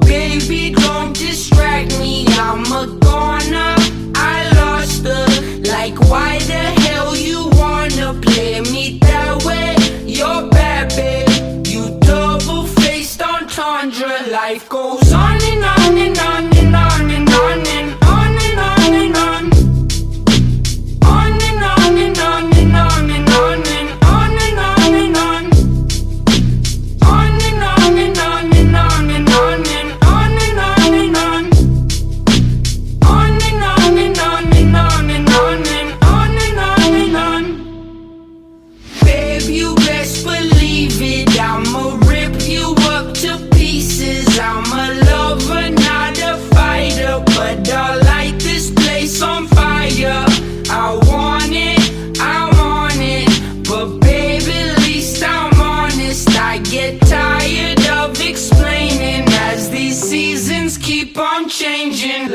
Baby, don't distract me, I'm a goner. I lost her, like why the hell you wanna play me that way? You're bad, babe, you double-faced on Tundra Life goes on and on you best believe it. I'ma rip you up to pieces. I'm a lover, not a fighter, but I light this place on fire. I want it, I'm on it, but baby, at least I'm honest. I get tired of explaining as these seasons keep on changing.